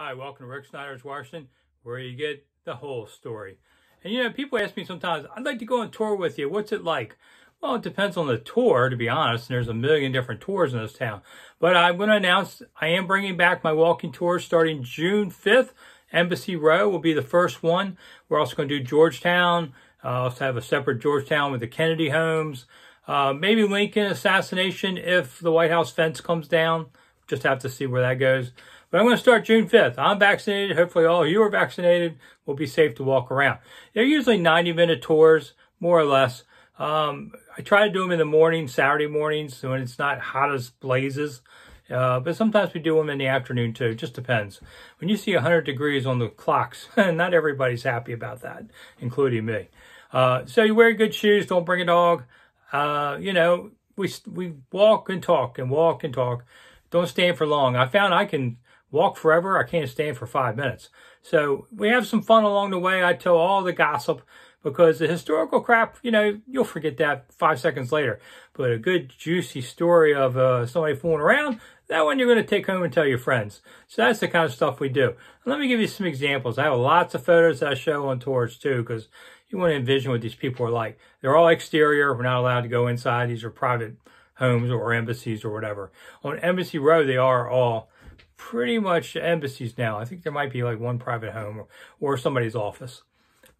Hi, welcome to Rick Snider's Washington, where you get the whole story. And you know, people ask me sometimes, I'd like to go on tour with you. What's it like? Well, it depends on the tour, to be honest. And there's a million different tours in this town. But I'm going to announce I am bringing back my walking tour starting June 5th. Embassy Row will be the first one. We're also going to do Georgetown. Uh, also have a separate Georgetown with the Kennedy homes. Uh, maybe Lincoln assassination if the White House fence comes down. Just have to see where that goes. But I'm going to start June 5th. I'm vaccinated. Hopefully all you are vaccinated. We'll be safe to walk around. They're usually 90 minute tours, more or less. Um, I try to do them in the morning, Saturday mornings, when it's not hot as blazes. Uh, but sometimes we do them in the afternoon too. Just depends. When you see 100 degrees on the clocks, not everybody's happy about that, including me. Uh, so you wear good shoes. Don't bring a dog. Uh, you know, we we walk and talk and walk and talk. Don't stand for long. I found I can walk forever. I can't stand for five minutes. So we have some fun along the way. I tell all the gossip because the historical crap, you know, you'll forget that five seconds later. But a good juicy story of uh, somebody fooling around, that one you're going to take home and tell your friends. So that's the kind of stuff we do. And let me give you some examples. I have lots of photos that I show on tours too because you want to envision what these people are like. They're all exterior. We're not allowed to go inside. These are private homes or embassies or whatever. On Embassy Row, they are all pretty much embassies now. I think there might be like one private home or, or somebody's office.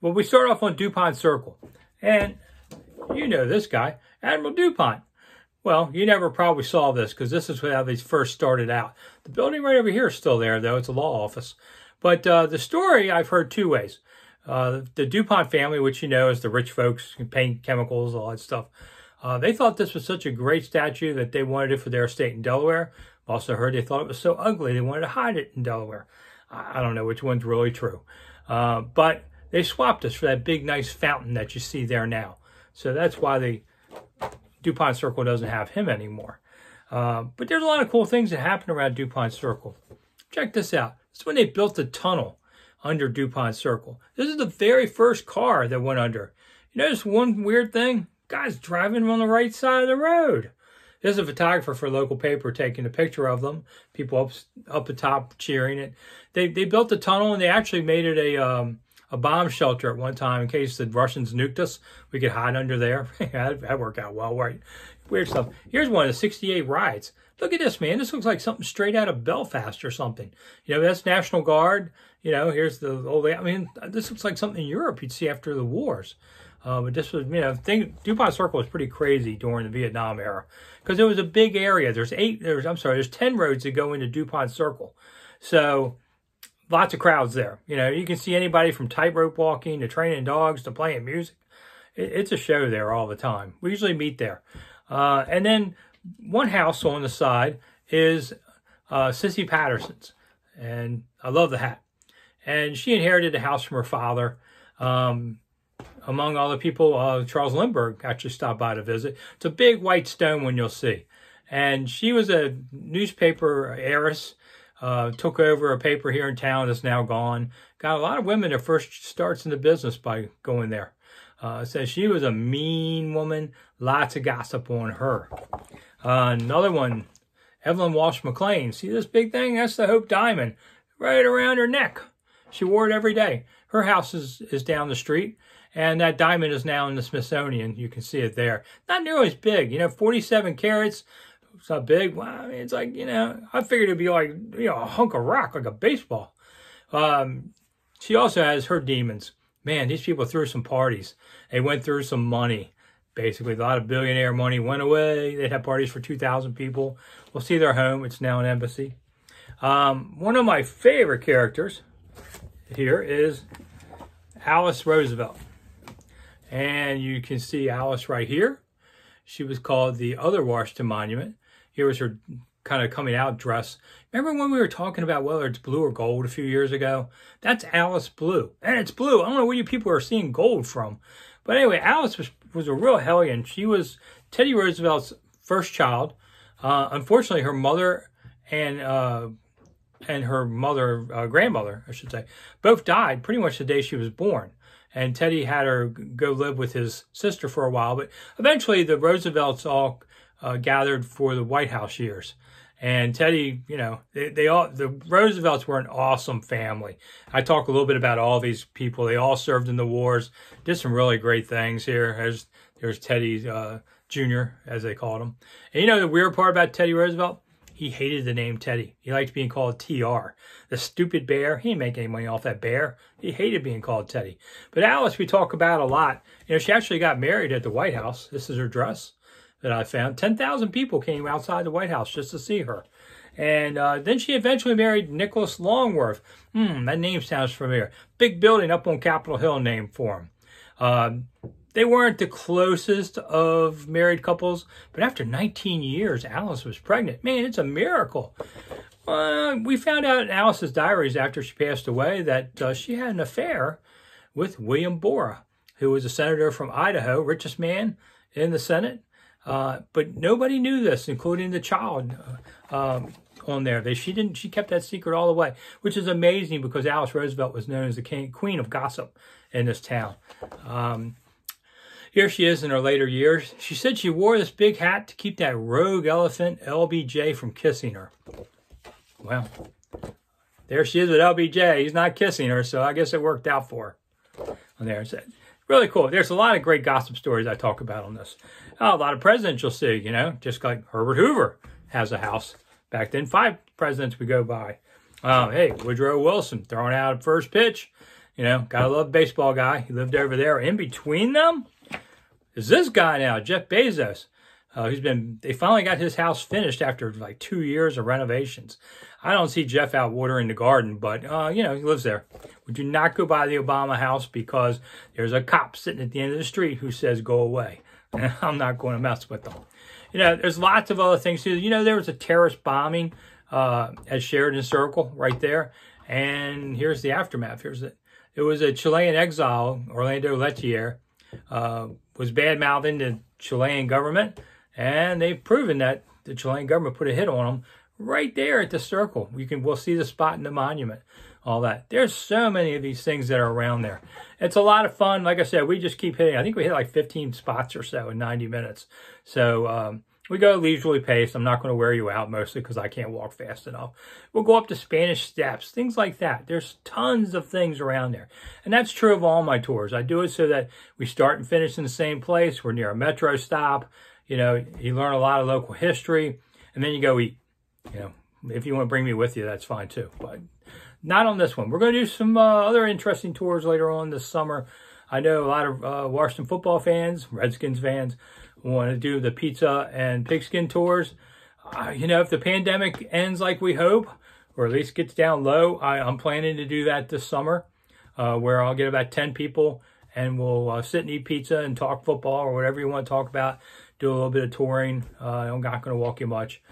But we start off on DuPont Circle. And you know this guy, Admiral DuPont. Well, you never probably saw this because this is how these first started out. The building right over here is still there, though. It's a law office. But uh, the story I've heard two ways. Uh, the DuPont family, which you know is the rich folks, paint chemicals, all that stuff, uh, they thought this was such a great statue that they wanted it for their estate in Delaware. Also heard they thought it was so ugly they wanted to hide it in Delaware. I don't know which one's really true. Uh, but they swapped us for that big, nice fountain that you see there now. So that's why the DuPont Circle doesn't have him anymore. Uh, but there's a lot of cool things that happen around DuPont Circle. Check this out. This is when they built the tunnel under DuPont Circle. This is the very first car that went under. You notice one weird thing? Guy's driving on the right side of the road. There's a photographer for a local paper taking a picture of them. People up up the top cheering it. They they built the tunnel and they actually made it a um, a bomb shelter at one time in case the Russians nuked us. We could hide under there. that, that worked out well, right? Weird stuff. Here's one of the 68 rides. Look at this, man. This looks like something straight out of Belfast or something. You know, that's National Guard. You know, here's the old, I mean, this looks like something in Europe you'd see after the wars. Uh, but this was, you know, thing, DuPont Circle was pretty crazy during the Vietnam era because it was a big area. There's eight, there's, I'm sorry, there's 10 roads that go into DuPont Circle. So lots of crowds there. You know, you can see anybody from tightrope walking to training dogs to playing music. It, it's a show there all the time. We usually meet there. Uh, and then one house on the side is uh, Cissy Patterson's. And I love the hat. And she inherited the house from her father. Um, among other people, uh, Charles Lindbergh actually stopped by to visit. It's a big white stone one you'll see. And she was a newspaper heiress, uh, took over a paper here in town that's now gone. Got a lot of women their first starts in the business by going there. Uh, says she was a mean woman, lots of gossip on her. Uh, another one, Evelyn Walsh McLean. See this big thing? That's the Hope Diamond right around her neck. She wore it every day. Her house is, is down the street, and that diamond is now in the Smithsonian. You can see it there. Not nearly as big, you know, 47 carats. It's not big. Well, I mean, it's like, you know, I figured it'd be like, you know, a hunk of rock, like a baseball. Um, she also has her demons. Man, these people threw some parties. They went through some money. Basically, a lot of billionaire money went away. They had parties for 2,000 people. We'll see their home. It's now an embassy. Um, one of my favorite characters here is Alice Roosevelt. And you can see Alice right here. She was called the other Washington Monument. Here was her kind of coming out dress. Remember when we were talking about whether it's blue or gold a few years ago? That's Alice Blue. And it's blue. I don't know where you people are seeing gold from. But anyway, Alice was, was a real hellion. She was Teddy Roosevelt's first child. Uh, unfortunately, her mother and uh, and her mother, uh, grandmother, I should say, both died pretty much the day she was born. And Teddy had her go live with his sister for a while, but eventually the Roosevelts all uh, gathered for the White House years. And Teddy, you know, they, they all, the Roosevelts were an awesome family. I talk a little bit about all these people. They all served in the wars, did some really great things here. There's, there's Teddy uh, Jr., as they called him. And you know the weird part about Teddy Roosevelt? He hated the name Teddy. He liked being called TR. The stupid bear, he didn't make any money off that bear. He hated being called Teddy. But Alice, we talk about a lot. You know, she actually got married at the White House. This is her dress that I found. 10,000 people came outside the White House just to see her. And uh, then she eventually married Nicholas Longworth. Hmm, that name sounds familiar. Big building up on Capitol Hill named for him. Uh, they weren't the closest of married couples, but after 19 years, Alice was pregnant. Man, it's a miracle. Uh, we found out in Alice's diaries after she passed away that uh, she had an affair with William Borah, who was a senator from Idaho, richest man in the Senate. Uh, but nobody knew this, including the child uh, um, on there. They, she didn't. She kept that secret all the way, which is amazing because Alice Roosevelt was known as the king, queen of gossip in this town. Um, here she is in her later years. She said she wore this big hat to keep that rogue elephant LBJ from kissing her. Well, there she is with LBJ. He's not kissing her, so I guess it worked out for her. On there, so really cool. There's a lot of great gossip stories I talk about on this. Oh, a lot of presidents you'll see, you know, just like Herbert Hoover has a house. Back then, five presidents would go by. Uh, hey, Woodrow Wilson throwing out first pitch. You know, gotta love baseball guy. He lived over there. In between them is this guy now, Jeff Bezos. Uh, he's been, they finally got his house finished after like two years of renovations. I don't see Jeff out watering the garden, but, uh, you know, he lives there. We do not go by the Obama house because there's a cop sitting at the end of the street who says, go away. And I'm not going to mess with them. You know, there's lots of other things too. You know, there was a terrorist bombing uh, at Sheridan Circle right there. And here's the aftermath. Here's it. It was a Chilean exile, Orlando Letelier, uh, was bad mouthing the Chilean government and they've proven that the Chilean government put a hit on them right there at the circle. You can we'll see the spot in the monument, all that. There's so many of these things that are around there. It's a lot of fun. Like I said, we just keep hitting. I think we hit like 15 spots or so in 90 minutes. So um, we go leisurely paced. I'm not going to wear you out mostly because I can't walk fast enough. We'll go up to Spanish Steps, things like that. There's tons of things around there. And that's true of all my tours. I do it so that we start and finish in the same place. We're near a metro stop. You know, you learn a lot of local history, and then you go eat. You know, if you want to bring me with you, that's fine too. But not on this one. We're going to do some uh, other interesting tours later on this summer. I know a lot of uh, Washington football fans, Redskins fans, want to do the pizza and pigskin tours. Uh, you know, if the pandemic ends like we hope, or at least gets down low, I, am planning to do that this summer, uh, where I'll get about 10 people and we'll uh, sit and eat pizza and talk football or whatever you want to talk about do a little bit of touring. Uh, I'm not going to walk you much,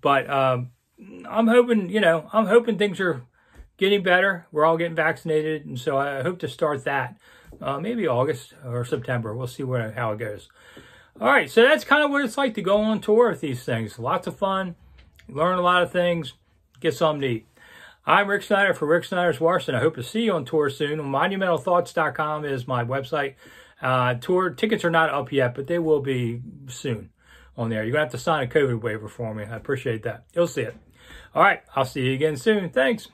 but um, I'm hoping, you know, I'm hoping things are getting better. We're all getting vaccinated, and so I hope to start that uh, maybe August or September. We'll see where how it goes. All right, so that's kind of what it's like to go on tour with these things. Lots of fun, learn a lot of things, get something to eat. I'm Rick Snider for Rick Snider's Washington. I hope to see you on tour soon. MonumentalThoughts.com is my website. Uh, tour tickets are not up yet, but they will be soon on there. You're going to have to sign a COVID waiver for me. I appreciate that. You'll see it. All right. I'll see you again soon. Thanks.